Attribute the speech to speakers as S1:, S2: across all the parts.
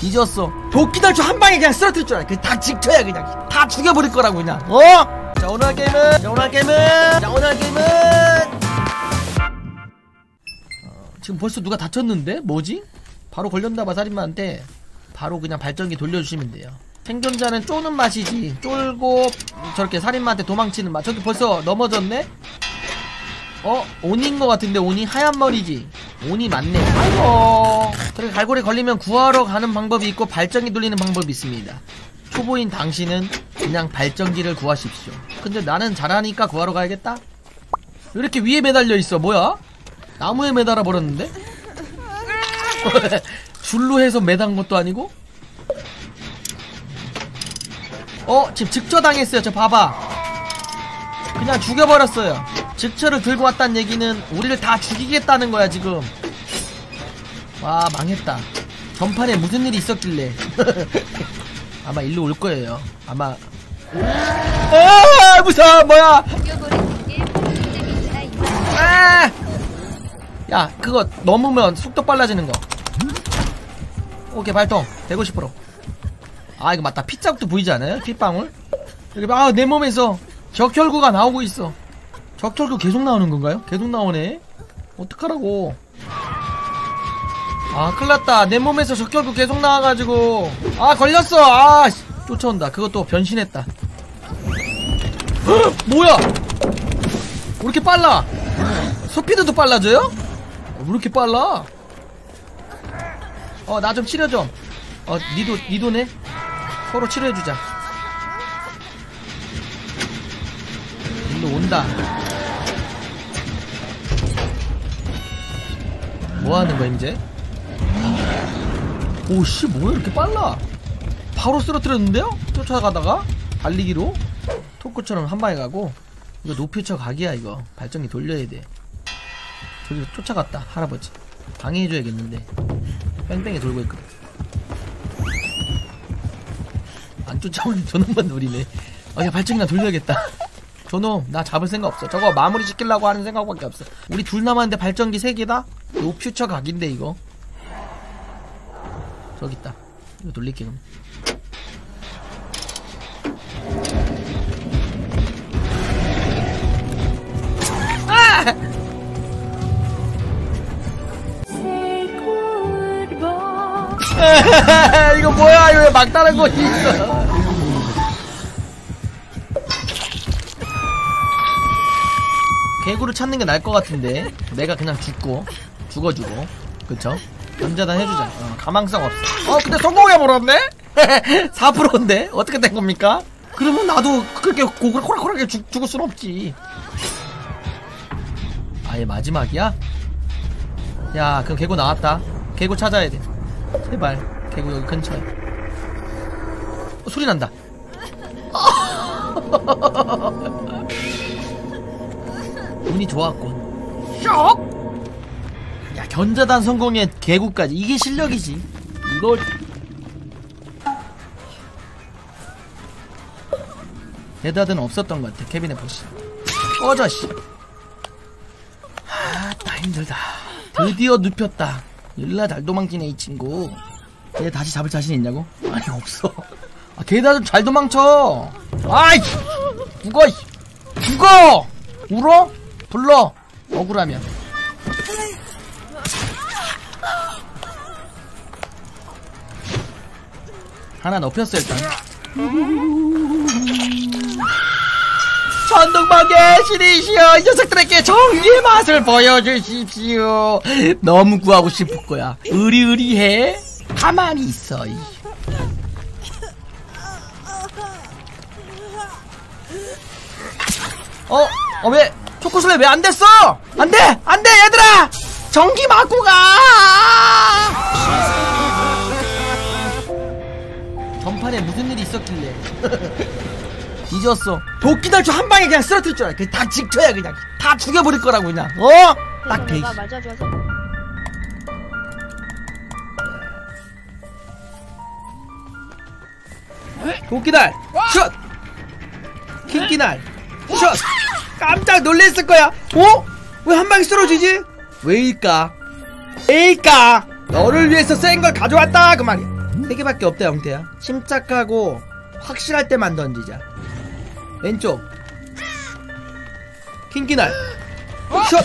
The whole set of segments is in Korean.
S1: 뒤졌어. 도끼달초 한 방에 그냥 쓰러뜨릴 줄 알아. 그냥 다 직쳐야 그냥. 다 죽여버릴 거라고 그냥. 어? 자 오늘 할 게임은 자 오늘 할 게임은 자 오늘 할 게임은. 어, 지금 벌써 누가 다쳤는데? 뭐지? 바로 걸렸나 봐 살인마한테. 바로 그냥 발전기 돌려주시면 돼요. 생존자는 쪼는 맛이지. 쫄고 저렇게 살인마한테 도망치는 맛. 저기 벌써 넘어졌네? 어? 온인 것 같은데 온이? 하얀 머리지 온이 맞네 아이고. 그렇게 갈고리 걸리면 구하러 가는 방법이 있고 발전기 돌리는 방법이 있습니다. 초보인 당신은 그냥 발전기를 구하십시오. 근데 나는 잘하니까 구하러 가야겠다? 왜 이렇게 위에 매달려 있어? 뭐야? 나무에 매달아 버렸는데? 줄로 해서 매단 것도 아니고? 어? 지금 즉저당했어요. 저 봐봐. 그냥 죽여버렸어요. 즉처를 들고 왔다는 얘기는 우리를 다 죽이겠다는 거야 지금 와 망했다. 전판에 무슨 일이 있었길래. 아마 일로 올 거예요. 아마. 아 무서워 뭐야? 아! 야 그거 넘으면 속도 빨라지는 거. 오케이 발동. 150%. 아 이거 맞다. 피자국도 보이지 않아요? 핏방울? 여기 아내 몸에서 적혈구가 나오고 있어. 적혈구 계속 나오는 건가요? 계속 나오네? 어떡하라고 아 큰일났다. 내 몸에서 적혈구 계속 나와가지고. 아 걸렸어. 아 씨, 쫓아온다. 그것도 변신했다. 헉, 뭐야? 왜 이렇게 빨라? 스피드도 빨라져요? 왜 이렇게 빨라? 어 나 좀 치료 좀. 어 니도 니도네? 서로 치료해주자. 일로 온다. 뭐하는 거야 이제 오씨 뭐야 이렇게 빨라 바로 쓰러뜨렸는데요? 쫓아가다가 달리기로 토크처럼 한 방에 가고 이거 높이쳐 각이야 이거 발전기 돌려야 돼 저기 쫓아갔다 할아버지 방해해줘야겠는데 뺑뺑이 돌고 있거든 안 쫓아오는 저놈만 노리네 아, 야, 발전기나 돌려야겠다. 저놈, 나 잡을 생각 없어. 저거 마무리 시키려고 하는 생각밖에 없어. 우리 둘 남았는데 발전기 3개다? 노 퓨처 각인데, 이거. 저기 있다. 이거 돌릴게, 그럼. 아! 이거 뭐야, 이거 왜 막다른 곳이 있어. 개구를 찾는 게 나을 것 같은데 내가 그냥 죽고 죽어주고 그쵸? 견자단 해주자 어, 가망성 없어 어 근데 성공해 버렸네? 4%인데 어떻게 된 겁니까? 그러면 나도 그렇게 고글 코락코락하게 죽, 죽을 순 없지 아예 마지막이야? 야 그럼 개구 나왔다 개구 찾아야 돼 제발 개구 여기 근처에 어, 소리 난다 운이 좋았군. 쇽! 야, 견자단 성공에 개구까지. 이게 실력이지. 이걸. 데드하드는 없었던 것 같아, 케빈의 보시. 꺼져, 씨. 아, 나 힘들다. 드디어 눕혔다. 일라 잘 도망치네, 이 친구. 얘 다시 잡을 자신 있냐고? 아니, 없어. 아, 걔다 잘 도망쳐. 아이! 죽어, 이. 죽어! 울어? 불러 억울하면 하나 높였어 일단 전동방의 신이시여 이 녀석들에게 정의의 맛을 보여주십시오 너무 구하고 싶을 거야 의리의리해 가만히 있어 이. 어? 어 왜? 초코슬레 왜 안 됐어? 안 돼! 안 돼, 얘들아! 전기 맞고 가! 전판에 무슨 일이 있었길래. 뒤졌어. 도끼달초 한 방에 그냥 쓰러뜨릴 줄 알아. 그냥 다 직쳐야 그냥. 다 죽여버릴 거라고 그냥. 어? 딱 돼.
S2: 나 맞아줘서
S1: 도끼날! 슛! 킹기날! 슛! 깜짝 놀랬을 거야. 어? 왜 한 방에 쓰러지지? 왜일까? 왜일까? 너를 위해서 센 걸 가져왔다 그 말이야. 세 개밖에 없다 영태야 침착하고 확실할 때만 던지자 왼쪽 킹기날 슛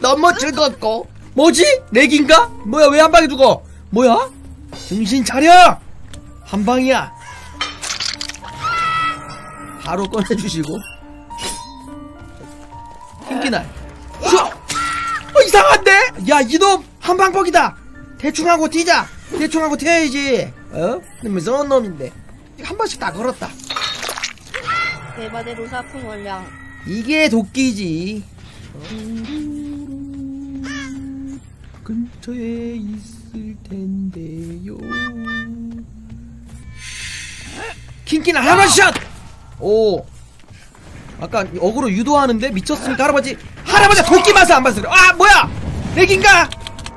S1: 너무 즐겁고 뭐지? 렉인가? 뭐야 왜 한 방에 죽어 뭐야? 정신 차려 한 방이야 바로 꺼내주시고 날. 슛 어, 이상한데? 야 이놈! 한방퍽이다! 대충 하고 뛰자! 대충 하고 튀어야지! 어? 무서운 놈인데? 한 번씩 다 걸었다.
S2: 대바대 로사푼 원량.
S1: 이게 도끼지. 근처에 있을 텐데요. 킹키나 할아버지샷! 오 아까 어그로 유도하는데 미쳤습니까 할아버지 할아버지 도끼 맛을 안 봤어. 아 뭐야? 렉인가?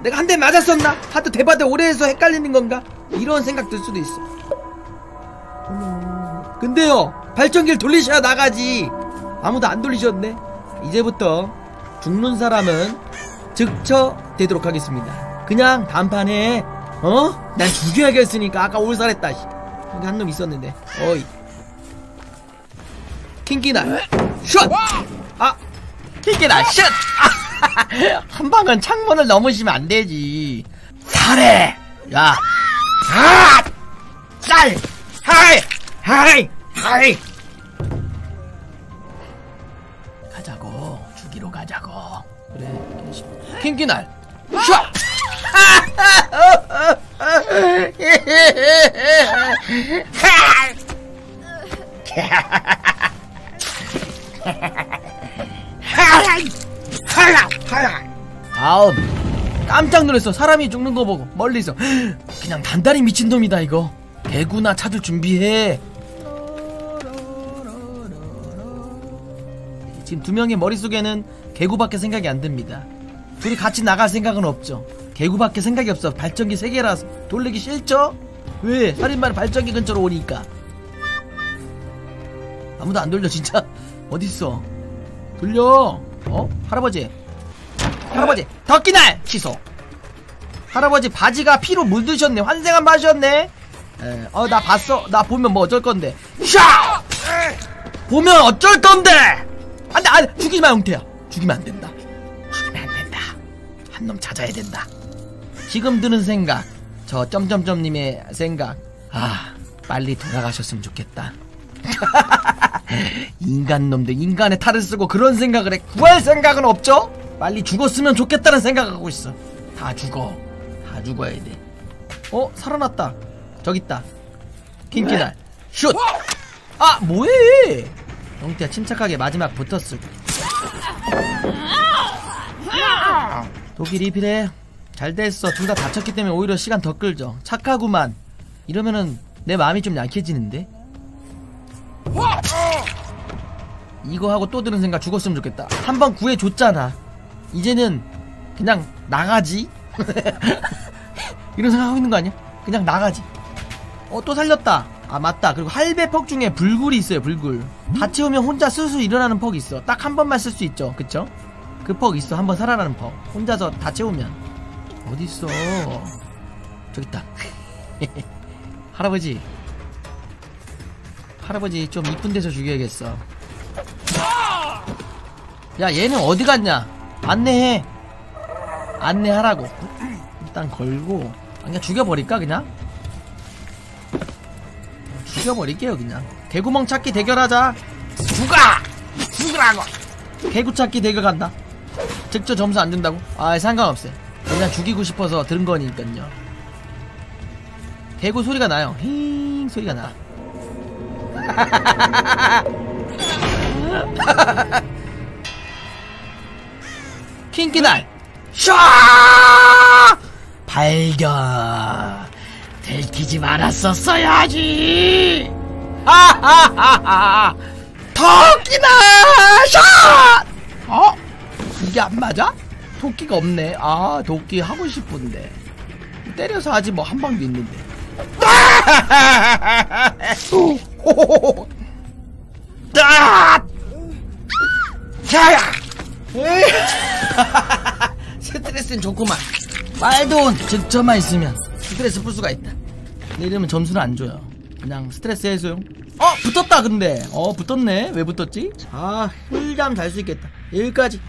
S1: 내가 한 대 맞았었나? 하도 대바대 오래 해서 헷갈리는 건가? 이런 생각 들 수도 있어. 근데요 발전기를 돌리셔야 나가지. 아무도 안 돌리셨네. 이제부터 죽는 사람은 즉처되도록 하겠습니다. 그냥 단판에 어? 난 죽여야겠으니까 아까 올살했다 씨. 여기 한 놈 있었는데. 어이 킹키날 슛! 아 킹키날 슛! 한 방은 창문을 넘으시면 안 되지 살해 야 아! 쌀! 하이! 하이! 하이! 가자고 죽이러 가자고 그래 킹키날 슈 아 다음 깜짝 놀랐어 사람이 죽는 거 보고 멀리서 그냥 단단히 미친놈이다 이거 개구나 찾을 준비해 지금 두 명의 머릿속에는 개구밖에 생각이 안 듭니다. 둘이 같이 나갈 생각은 없죠. 개구밖에 생각이 없어. 발전기 세 개라서 돌리기 싫죠? 왜? 살인마는 발전기 근처로 오니까. 아무도 안 돌려 진짜. 어딨어? 돌려. 어? 할아버지. 할아버지. 덕기날 취소. 할아버지 바지가 피로 물드셨네. 환생한. 에, 어, 나 봤어. 나 보면 뭐 어쩔 건데. 샤! 보면 어쩔 건데! 안 돼, 안 돼! 죽이지 마, 영태야! 죽이면 안 된다. 죽이면 안 된다. 한 놈 찾아야 된다. 지금 드는 생각, 저 점점점님의 생각, 아, 빨리 돌아가셨으면 좋겠다. 인간놈들, 인간의 탈을 쓰고 그런 생각을 해. 구할 생각은 없죠? 빨리 죽었으면 좋겠다는 생각하고 있어. 다 죽어. 다 죽어야 돼. 어, 살아났다. 저기 있다. 킹키날. 슛! 아, 뭐해! 영태야 침착하게 마지막 붙었을 독일 리필해 잘 됐어 둘 다 다쳤기 때문에 오히려 시간 더 끌죠 착하구만 이러면은 내 마음이 좀 약해지는데 이거 하고 또 드는 생각 죽었으면 좋겠다 한 번 구해줬잖아 이제는 그냥 나가지. 이런 생각하고 있는 거 아니야? 그냥 나가지. 어 또 살렸다. 아 맞다. 그리고 할배 퍽 중에 불굴이 있어요 불굴. 다 채우면 혼자 스스로 일어나는 퍽이 있어. 딱 한 번만 쓸 수 있죠. 그쵸? 그 퍽 있어. 한 번 살아나는 퍽. 혼자서 다 채우면. 어딨어? 저기 있다. 할아버지. 할아버지 좀 이쁜 데서 죽여야겠어. 야 얘는 어디 갔냐 안내해. 안내하라고. 일단 걸고. 그냥 죽여버릴까 그냥? 죽여버릴게요 그냥. 개구멍 찾기 대결하자. 죽어! 죽으라고! 개구 찾기 대결 간다. 직접 점수 안 준다고? 아 상관없어요. 그냥 죽이고 싶어서 들은 거니깐요. 개구 소리가 나요. 힝 소리가 나 킹키날 샤 발견 들키지 말았었어야지 하하하하 토끼나 샷 어? 이게 안 맞아? 도끼가 없네 아 도끼 하고 싶은데 때려서 하지 뭐 한 방도 있는데 딱! 자야! 스트레스는 좋구만. 말도 저만 있으면 스트레스 풀 수가 있다. 근데 이러면 점수는 안 줘요. 그냥 스트레스 해소용. 어 붙었다 근데. 어 붙었네. 왜 붙었지? 아 꿀잠 잘 수 있겠다. 여기까지.